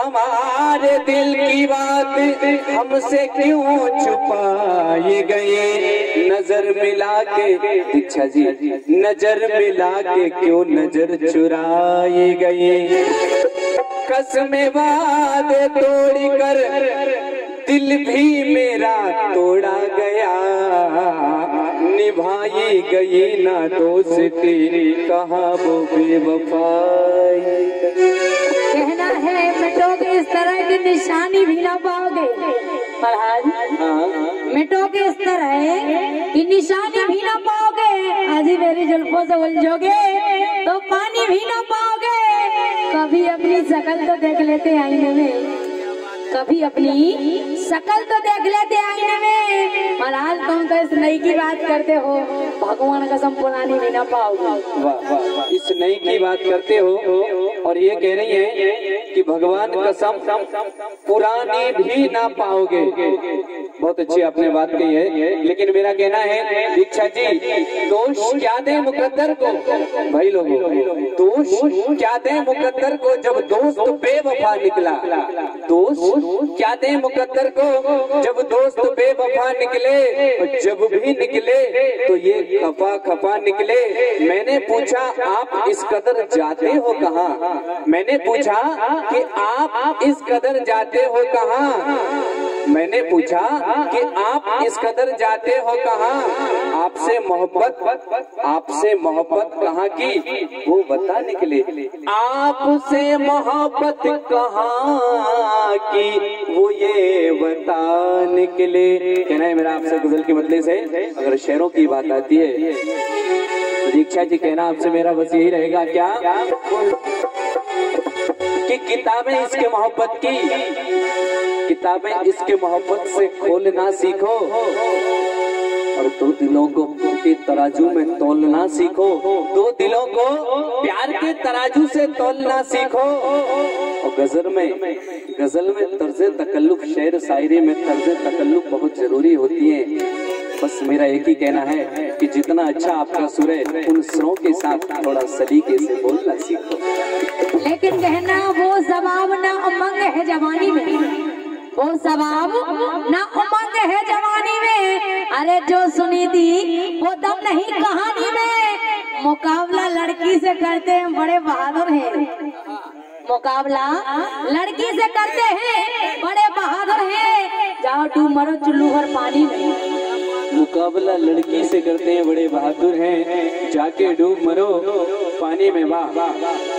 हमारे दिल की बात हमसे क्यों छुपाए गए? नज़र मिला के दीक्षा जी, नज़र मिला के क्यों नज़र चुराए गए? कसमें वादे तोड़ कर दिल भी मेरा तोड़ा गया। निभाई गई ना दोस्ती, कहा वो बेवफाई? कहना है तरह की निशानी भी ना पाओगे। महाराज मिटो मिटोगे इस तरह की निशानी भी ना पाओगे। आज ही मेरी जुल्फों से उलझोगे तो पानी भी ना पाओगे। कभी अपनी शकल तो देख लेते आईने में। कभी अपनी शकल तो देख लेते आईने में। महाराज तुम तो इस नई की बात करते हो। भगवान कसम पुरानी भी ना पाओगे। इस नई की बात करते हो और ये कह रही है कि भगवान कसम पुरानी भी ना पाओगे। बहुत अच्छी आपने बात कही है। लेकिन मेरा कहना है, दीक्षा जी, दोष क्या दे मुकद्दर को? भाई लोगों, दोष क्या दे मुकद्दर को जब दोस्त बेवफा निकला? दोस्त क्या दे मुकद्दर को? जब दोस्त बेवफा निकले, जब भी निकले तो ये खफा खफा निकले। मैंने पूछा, आप इस कदर जाते हो कहा? मैंने पूछा कि, आप इस कदर जाते हो कहाँ? मैंने पूछा कि आप इस कदर जाते हो कहा? आपसे मोहब्बत आपसे मोहब्बत कहाँ की? वो बता निकले आपसे मोहब्बत कहाँ की? वो ये बता निकले कहना है, मेरा आपसे गज़ल के बदले से, अगर शेरों की बात आती है, दीक्षा जी, कहना आपसे मेरा बस यही रहेगा क्या? कि किताबें इसके मोहब्बत की। किताबें इसके मोहब्बत से खोलना सीखो। और दो दिलों को के तराजू में तोलना सीखो। दो दिलों को प्यार के तराजू से तोलना सीखो। और गज़ल में गज़ल में तर्ज तकल्लुफ शेर, शायरी में तर्ज तकल्लुफ बहुत ज़रूरी होती है। बस मेरा एक ही कहना है कि जितना अच्छा आपका सुर है, उन सुरों के साथ थोड़ा सलीके से बोलना सीखो। लेकिन कहना वो जवाब ना उमंग है जवानी में। वो सवाब ना उमंग है जवानी में। अरे जो सुनी थी, वो दम नहीं कहानी में। मुकाबला लड़की से करते हैं, बड़े बहादुर हैं। मुकाबला लड़की से करते हैं, बड़े बहादुर हैं। जाओ तू मरो चुल्लू भर पानी में। मुकाबला लड़की से करते हैं, बड़े बहादुर हैं। जाके डूब मरो पानी में, वाह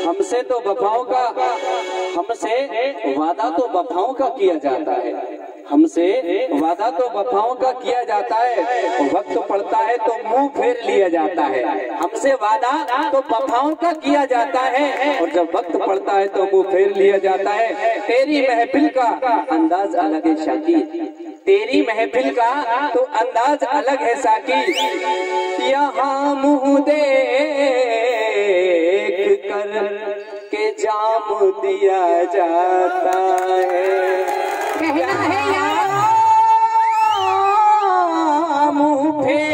हमसे तो वफाओं का हमसे वादा तो वफाओं का किया जाता है। हमसे वादा तो वफाओं का किया जाता है। वक्त पड़ता है तो मुँह फेर लिया जाता है। हमसे वादा तो वफाओं का किया जाता है। और जब वक्त पड़ता है तो मुँह फेर लिया जाता है। तेरी महफिल का अंदाज अलग है शाकी। तेरी महफिल का तो अंदाज अलग है साकी यहाँ मुँह के जाम दिया जाता है। कहना है यार फेर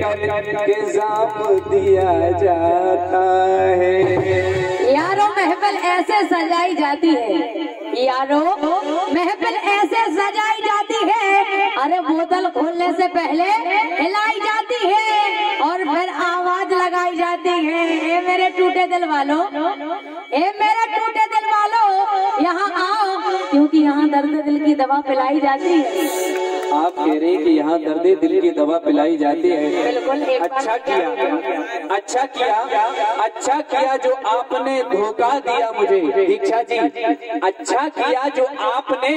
कर के जाम दिया जाता है। यारो महफिल ऐसे सजाई जाती है। यारो महफिल ऐसे सजाई जाती है। अरे बोतल खोलने से पहले हिलाई जाती है। दिल वालों ए, मेरे टूटे दिल वालों यहाँ आओ, क्योंकि यहाँ दर्द दिल की दवा पिलाई जाती है। आप कह रहे हैं कि यहाँ दर्दे दिल की दवा पिलाई जाती है। अच्छा किया अच्छा किया अच्छा किया जो आपने धोखा दिया मुझे। दीक्षा जी अच्छा किया जो आपने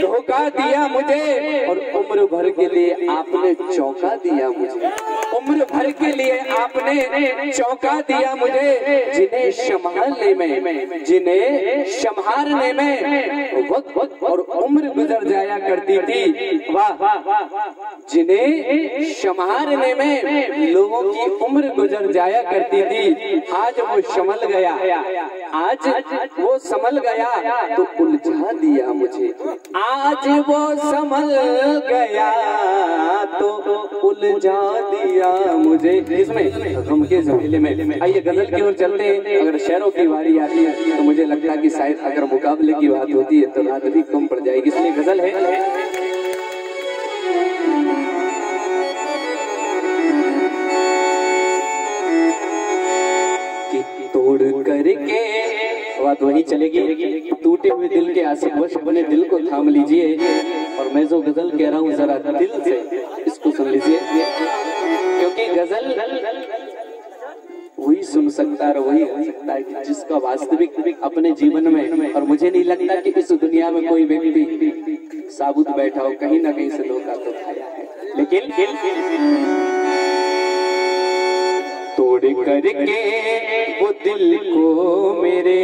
धोखा दिया मुझे। और उम्र भर के लिए आपने चौका दिया मुझे। उम्र भर के लिए आपने चौका दिया मुझे। जिन्हें संभालने में जिन्हें संभालने में वक्त और उम्र गुजर जाया करती थी। वाह जिन्हें संहारने में लोगों की उम्र गुजर जाया करती थी, आज वो संभल गया। आज वो संभल गया तो उलझा दिया मुझे। आज वो संभल गया तो उलझा दिया मुझे। इसमें हम के जमीले में, आइए गज़ल की ओर चलते हैं। अगर शहरों की बारी आती है तो मुझे लगता है कि शायद अगर मुकाबले की बात होती है तो रात भी कम पड़ जाएगी। इसलिए गज़ल है बात वही चलेगी। टूटे हुए दिल के वश अपने दिल को थाम लीजिए। और मैं जो गज़ल कह रहा हूँ, जरा दिल से इसको सुन लीजिए। क्योंकि गज़ल वही सुन सकता है वही सकता है जिसका वास्तविक अपने जीवन में, और मुझे नहीं लगता कि इस दुनिया में कोई व्यक्ति साबुत बैठा हो, कहीं ना कहीं से धोखा तो खाया है। लेकिन तोड़ करके वो दिल को मेरे।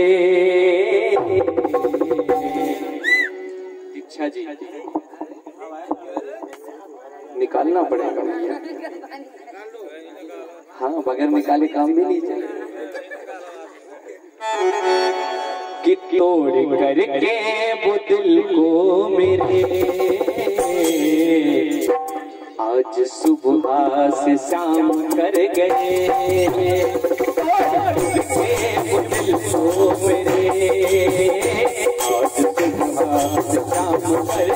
इच्छा जी, निकालना पड़ेगा हाँ बगैर निकाले काम भी नहीं चले कि तोड़ करके वो दिल को मेरे। आज सुबह से शाम कर गए आज सुबह से शाम कर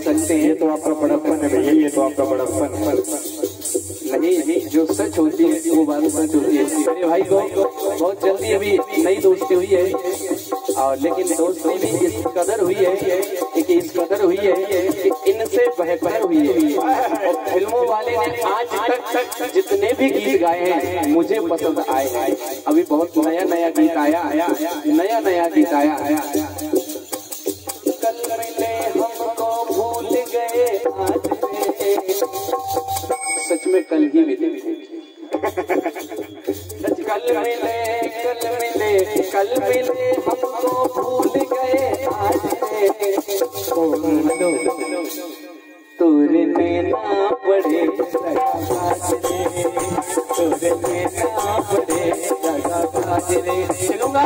सकते हैं तो आपका बड़प्पन है भैया, ये तो आपका बड़प्पन है। नहीं जो सच होती है, वो बात सच होती है। मेरे भाई को बहुत जल्दी अभी नई दोस्ती हुई है। और लेकिन दोस्ती भी इस कदर हुई है कि इस कदर हुई है कि इनसे बेहतर हुई है। और फ़िल्मों वाले ने आज तक जितने भी गीत गाए हैं, मुझे पसंद आए हैं। अभी बहुत नया नया गीत आया नया नया गीत आया। सच में कल ही मिले कल मिले कल मिले कल मिले हमको भूल गए आज तोरे नैना बड़े तोरे नैना बड़े चलूँगा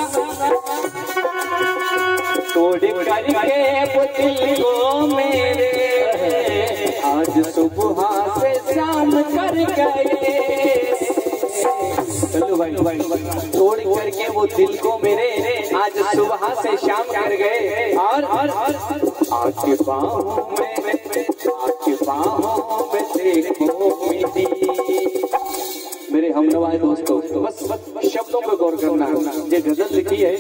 तोड़ करके सुबह से शाम कर गए चलो भाई तोड़ करके वो दिल को मेरे आज सुबह से शाम कर गए और आपके आपके में देखो मेरी मेरे हमनवाए दोस्तों बस बस शब्दों पे गौर करना ये गज़ल लिखी है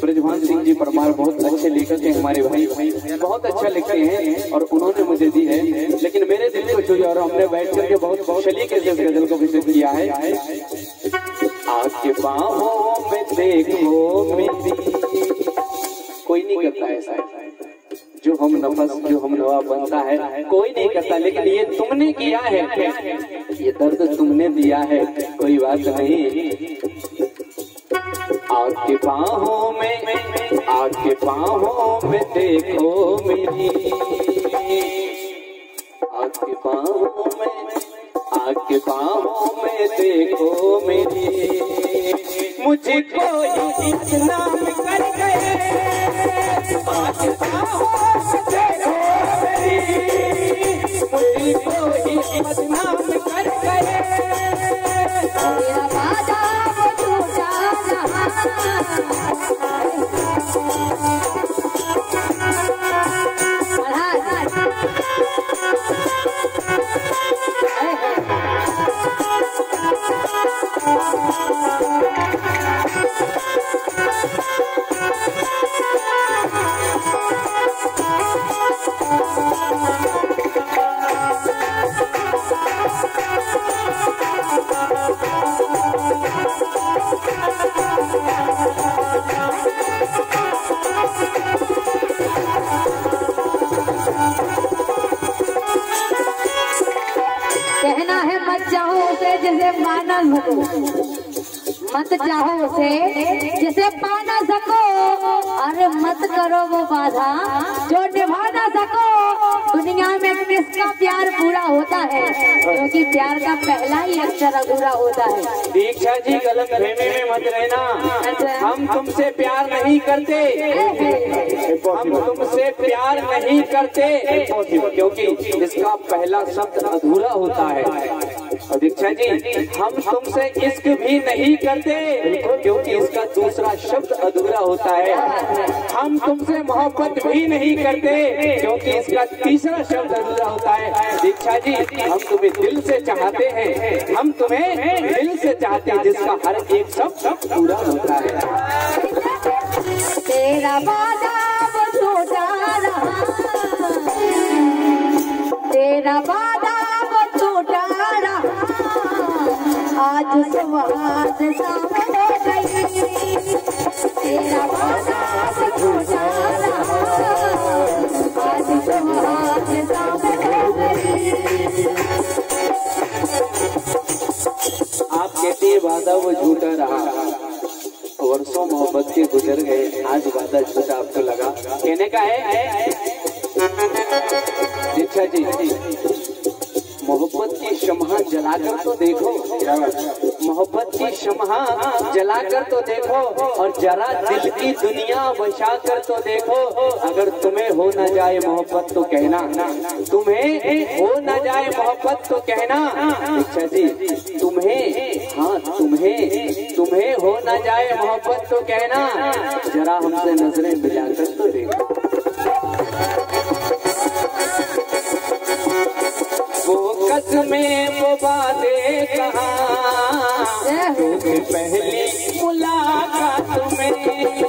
ब्रजभान सिंह जी परमार बहुत अच्छे लेखक हैं हमारे भाई बहुत अच्छा लिखते हैं और उन्होंने मुझे दी है हमने बैठ करके बहुत सलीके से इस गज़ल को विकसित किया है? आपके बाहों में देखो मेरी। कोई नहीं करता ऐसा। जो हम नफस, जो हम नवा बनता है, कोई नहीं करता। लेकिन ये तुमने किया है। ये दर्द तुमने दिया है। कोई बात नहीं। आपके बाहों में आपके बाहों में देखो मेरी। आपके बाहों में देखो मेरी। मुझे कोई नाम कर गए आपके बाहों में देखो मेरी। मुझे कोई बदनाम कर। गए तेरा उसे जिसे पा ना सको, अरे मत करो वो बाधा। जो निभा ना सको, दुनिया में किसका प्यार पूरा होता है? क्योंकि प्यार का पहला ही अक्षर अधूरा होता है। दीक्षा जी, गलत फहमी में मत रहना। हम तुमसे प्यार नहीं करते। हम तुमसे प्यार नहीं करते। क्योंकि इसका पहला शब्द अधूरा होता है। दीक्षा जी हम तुमसे इश्क भी नहीं करते क्योंकि इसका दूसरा शब्द अधूरा होता है। हम तुमसे मोहब्बत भी नहीं करते क्योंकि इसका तीसरा शब्द अधूरा होता है। दीक्षा जी हम तुम्हें दिल से चाहते हैं। हम तुम्हें दिल से चाहते हैं जिसका हर एक शब्द पूरा होता है। तेरा वादा वो झूठा रहा। तेरा वादा आज सुहास सामने गई। तेरा वादा झूठा रहा आज सुहास सामने गई। आप कहते हैं वादा वो झूठा रहा। वर्षों मोहब्बत के गुजर गए, आज वादा झूठा आपको लगा। कहने का है? दीक्षा जी। मोहब्बत की शमहा जलाकर तो देखो। मोहब्बत की शमहा जलाकर तो देखो और जरा दिल की दुनिया बचा कर तो देखो। अगर तुम्हें हो न जाए मोहब्बत तो कहना। तुम्हें हो न जाए मोहब्बत तो कहना। अच्छा जी, तुम्हें हाँ तुम्हें तुम्हें हो न जाए मोहब्बत तो कहना। जरा हमसे नज़रें मिलाकर तो देखो। वो वो बातें कहाँ। पहली मुलाकात में।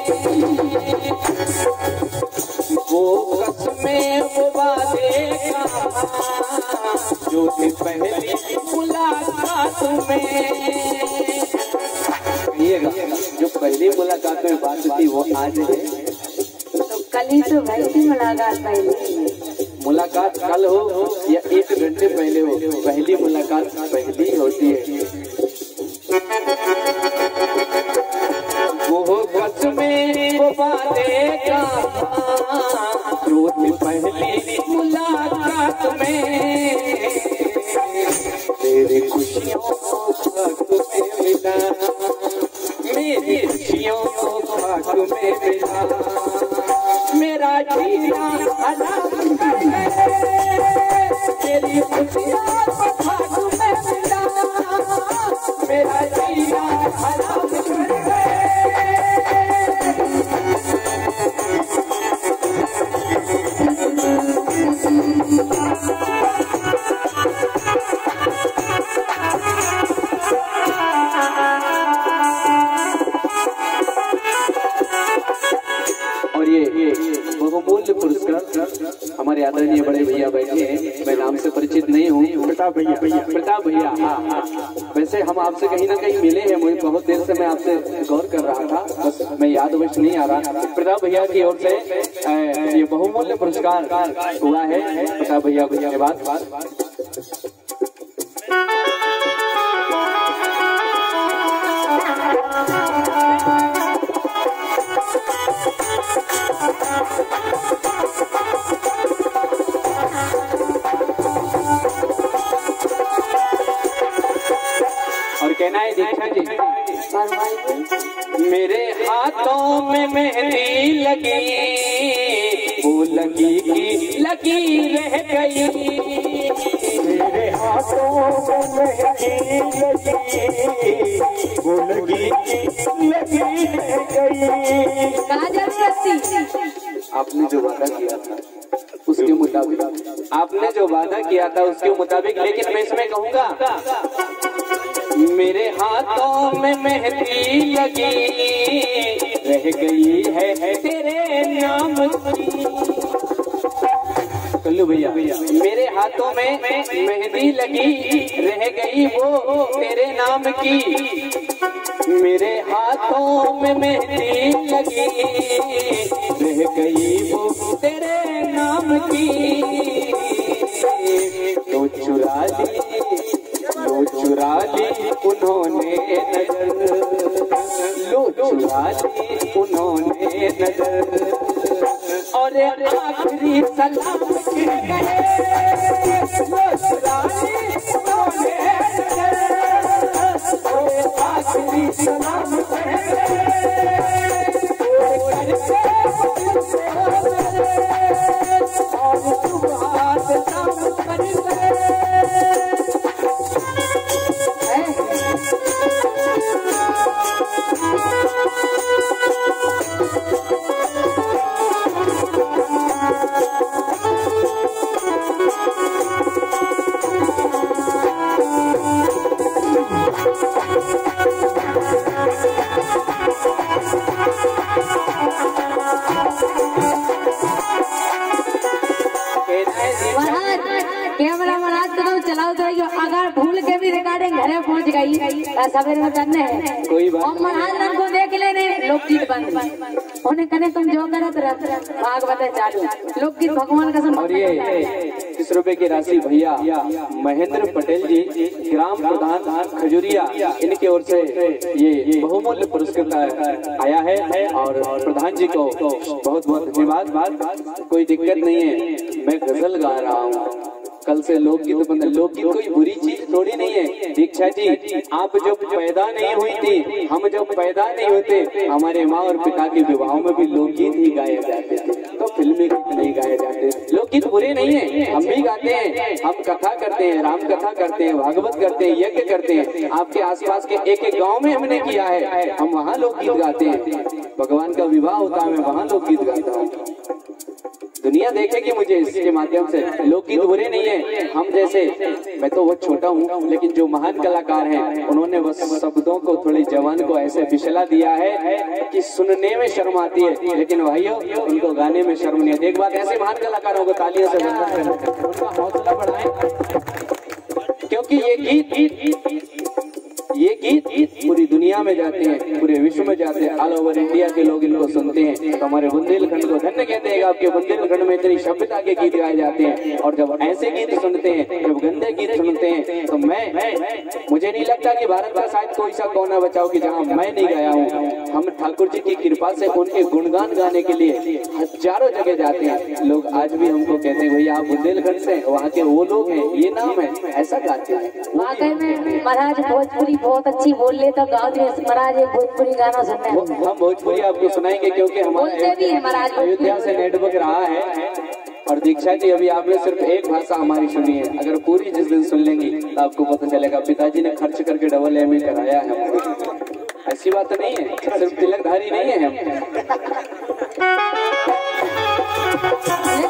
वो कसमें वो बातें कहाँ। जो थी पहली मुलाकात में। कहिएगा जो पहली मुलाकात में बात थी वो आज है। तो कल ही तो भाई मुलाकात पहले मुलाकात कल हो या एक घंटे पहले हो? पहली मुलाकात पहली होती है। प्रताप भैया भैया। प्रताप भैया हाँ हाँ। वैसे हम आपसे कहीं ना कहीं मिले हैं मुझे बहुत देर से मैं आपसे गौर कर रहा था बस मैं याद अवश्य नहीं आ रहा। प्रताप भैया की ओर से ये बहुमूल्य पुरस्कार हुआ है प्रताप भैया को धन्यवाद। कहना है दीक्षा जी मेरे हाथों में मेहंदी लगी वो लगी की लगी रह गई। मेरे हाथों में मेहंदी लगी वो लगी की लगी रह गई। आपने जो वादा किया था उसके मुताबिक। आपने जो वादा किया था उसके मुताबिक लेकिन मैं इसमें कहूँगा मेरे हाथों में मेहंदी लगी। रह गई है तेरे नाम कल्लू भैया, मेरे हाथों में मेहंदी लगी। रह गई वो तेरे नाम की। मेरे हाथों में मेहंदी लगी। रह गई वो तेरे नाम की। तो चुरा लो चुरा ली उन्होंने नज़र। लो चुरा ली उन्होंने नज़र। और आखिरी सलाम आखिरी सलाम सवेरे में करने है कोई बात और महाराज को देख लेने लोकगीत बंद। उन्हें कहने तुम जो करत रह भागवत चालू। लोकगीत भगवान का और ये तीस रुपए की राशि भैया महेंद्र पटेल जी ग्राम प्रधान खजूरिया इनकी ओर से ये बहुमूल्य पुरस्कार आया है। और प्रधान जी को बहुत बहुत धन्यवाद। कोई दिक्कत नहीं है। मैं गज़ल गा रहा हूँ। कल से लोकगीत बंद लोकगीत कोई बुरी चीज़ थोड़ी नहीं है। दीक्षा जी, आप जब पैदा नहीं हुई थी, हम जब पैदा नहीं होते, हमारे माँ और पिता के विवाहों में भी लोकगीत ही गाए जाते थे। तो फिल्मी गीत नहीं गाए जाते। लोकगीत बुरे नहीं है, हम भी गाते हैं। हम कथा करते हैं, राम कथा करते हैं, भागवत करते हैं, यज्ञ करते हैं। आपके आसपास के एक एक गाँव में हमने किया है। हम वहाँ लोकगीत गाते हैं। भगवान का विवाह होता है, मैं वहाँ लोकगीत गाता हूँ। दुनिया देखेगी मुझे इसके माध्यम से। लोकगीत बुरे नहीं है। हम जैसे। मैं तो बहुत छोटा हूँ, लेकिन जो महान कलाकार हैं, उन्होंने बस शब्दों को, थोड़ी जवान को ऐसे फिसला दिया है कि सुनने में शर्म आती है। लेकिन भाइयों, उनको गाने में शर्म नहीं आती। एक बात ऐसे महान कलाकारों को तालियों से उनका हौसला बढ़ाएँ। क्योंकि ये गीत ये गीत पूरी दुनिया में जाते हैं, पूरे विश्व में जाते हैं ऑल ओवर इंडिया के लोग इनको सुनते हैं। तो हमारे बुंदेलखंड को धन्य कहते हैं आपके बुंदेलखंड में इतनी सभ्यता के गीत गाए जाते हैं। और जब ऐसे गीत सुनते हैं, जब गंदे गीत सुनते हैं तो मैं, मुझे नहीं लगता कि भारत का शायद कोई सा कोना बचाओ कि जहाँ मैं नहीं गया हूँ। हम ठाकुर जी की कृपा से उनके गुणगान गाने के लिए हज़ारों जगह जाते हैं। लोग आज भी हमको कहते हैं, भैया, आप बुंदेलखंड से वहाँ के वो लोग हैं, ये नाम है, ऐसा गाते हैं। महाराज भोजपुरी बहुत अच्छी बोल ले तो गाँव में महाराज एक भोजपुरी गाना सुनने वो- हम भोजपुरी आपको सुनाएँगे क्योंकि भी महाराज अयोध्या से नेटवर्क रहा है। और दीक्षा जी अभी आपने सिर्फ़ एक भाषा हमारी सुनी है। अगर पूरी जिस दिन सुन लेंगी तो आपको पता चलेगा पिताजी ने खर्च करके डबल एमए कराया है। ऐसी बात नहीं है सिर्फ़ तिलकधारी नहीं है हम।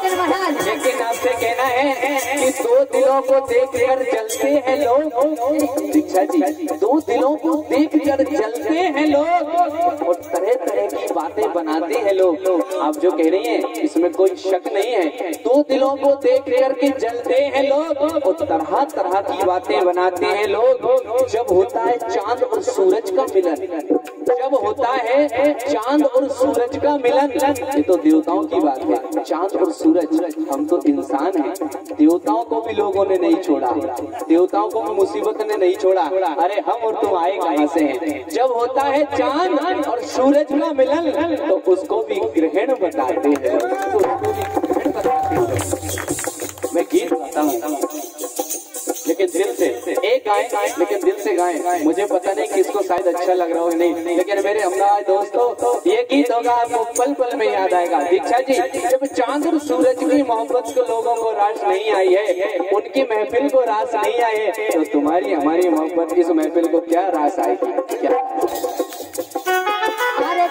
लेकिन आपसे कहना है कि दो दिलों को देख कर जलते हैं लोग। दीक्षा जी दो दिलों को देख कर जलते हैं लोग। और तरह तरह की बातें बनाते हैं लोग। आप जो कह रही हैं, इसमें कोई शक नहीं है। दो दिलों को देख कर के जलते हैं लोग। और तरह तरह की बातें बनाते हैं लोग। जब होता है चाँद और सूरज का मिलन जब होता है, चाँद और सूरज का मिलन। ये तो देवताओं की बात है। चाँद और सूरज, हम तो इंसान हैं। देवताओं को भी लोगों ने नहीं छोड़ा। देवताओं को भी मुसीबत ने नहीं छोड़ा। अरे, हम और तुम आए कहाँ से हैं? जब होता है चाँद और सूरज का मिलन तो उसको भी ग्रहण बताते हैं। तो मैं गीत गाता हूँ। लेकिन दिल से एक गाएँ लेकिन दिल से गाएँ। मुझे पता नहीं किसको शायद अच्छा लग रहा हो नहीं। लेकिन मेरे अमदावाद दोस्तों ये गीत होगा आपको पल पल में याद आएगा। दीक्षा जी जब चाँद और सूरज की मोहब्बत को लोगों को रास नहीं आई है उनकी महफिल को रास नहीं आई है तो तुम्हारी हमारी मोहब्बत इस महफिल को क्या रास आएगी? क्या? अरे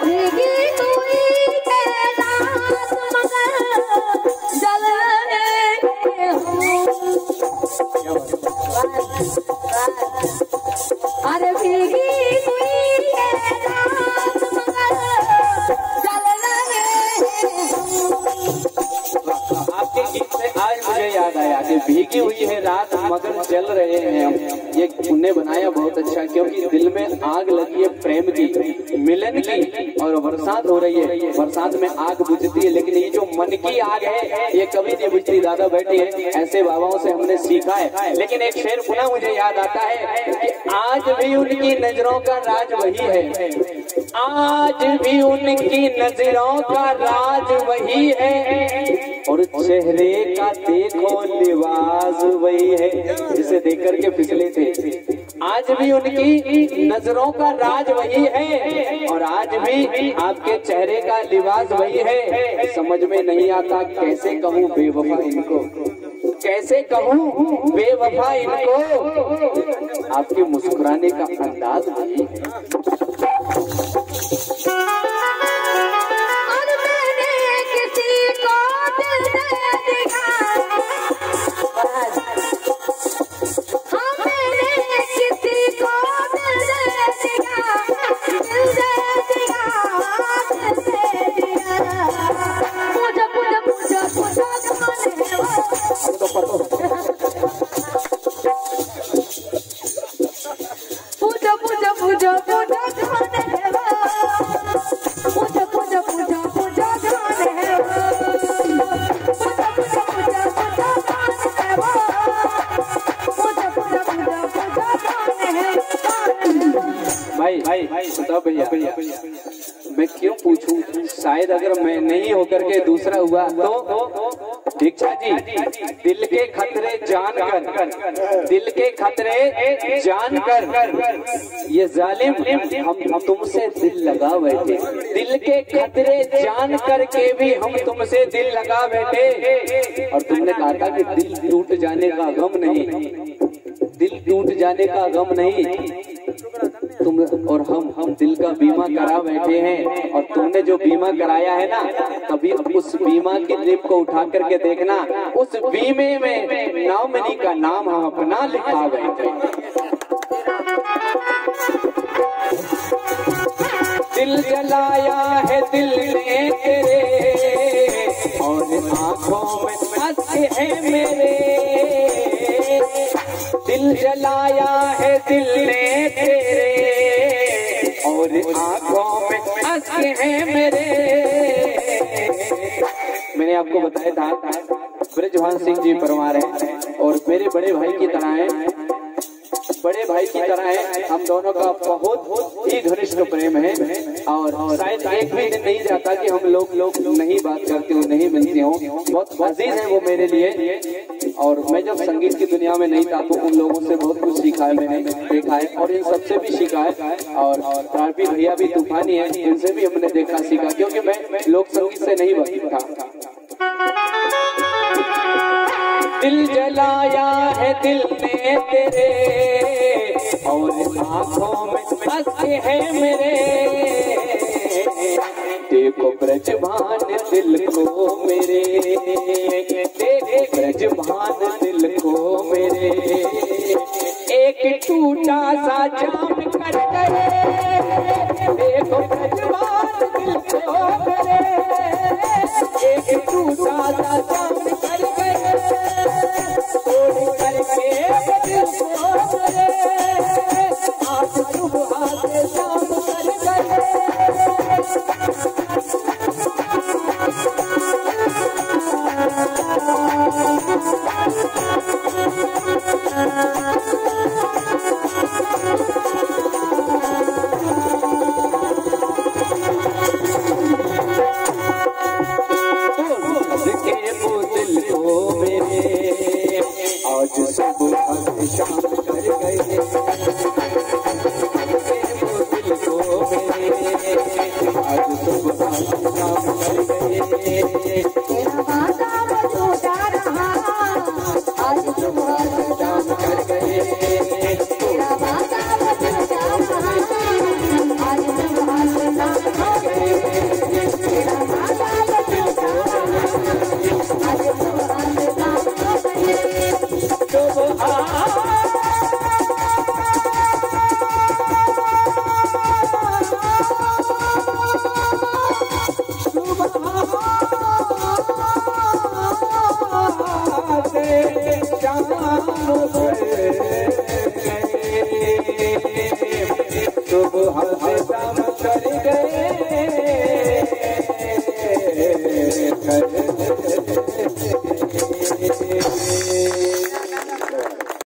आपके गीत आज मुझे याद आया कि भीगी हुई है रात मगर जल रहे हैं हम। ये उनने बनाया बहुत अच्छा क्योंकि दिल में आग लगी है प्रेम की। मिलन की और बरसात हो रही है। बरसात में आग बुझती है, लेकिन ये जो मन की आग है, ये कभी नहीं बुझती। दादा बैठे हैं ऐसे बाबाओं से हमने सीखा है। लेकिन एक शेर पुनः मुझे याद आता है कि आज भी उनकी नज़रों का राज वही है। आज भी उनकी नज़रों का राज वही है। और चेहरे का देखो लिबास वही है जिसे देख करके फिसले थे। आज भी उनकी नज़रों का राज वही है, और आज भी आपके चेहरे का लिबास वही है। समझ में नहीं आता कैसे कहूँ बेवफा इनको। कैसे कहूँ बेवफा इनको। आपके मुस्कुराने का अंदाज वही है। दूसरा हुआ तो दीक्षा जी। दिल के खतरे जानकर, दिल के खतरे जानकर, ये जालिम, हम तुमसे दिल लगा बैठे दिल के खतरे जान करके भी हम तुमसे दिल लगा बैठे और तुमने कहा था कि दिल टूट जाने का गम नहीं। दिल टूट जाने का गम नहीं। तुम और हम दिल का बीमा करा बैठे हैं और तुमने जो बीमा कराया है ना कभी उस बीमा की लिप को उठा करके देखना, उस बीमे में नॉमिनी का नाम हम अपना लिखा बैठे दिल जलाया है दिल ने तेरे, और आँखों में है मेरे। मेरे। मैंने आपको बताया था, ब्रजभान सिंह जी परमार हैं और मेरे बड़े भाई की तरह हैं। बड़े भाई की तरह है। हम दोनों का बहुत ही घनिष्ठ प्रेम है और शायद एक भी दिन नहीं जाता कि हम लोग लोग नहीं बात करते हो नहीं मिलते हो। बहुत अज़ीज़ है वो मेरे लिए। और मैं जब संगीत की दुनिया में नहीं था तो उन लोगों से बहुत कुछ सीखा है, मैंने देखा है और इन सबसे भी सीखा है। और प्राणपी भैया भी तूफानी है, इनसे भी हमने देखा, सीखा, क्योंकि मैं लोक संगीत से नहीं बचता दिल जलाया है, दिल ने तेरे, और आँखों में हंसे है मेरे। देखो ब्रजभान दिल को मेरे। देखो ब्रजभान दिल को मेरे। एक टूटा सा जाम कर गए। देखो ब्रजभान दिल को मेरे।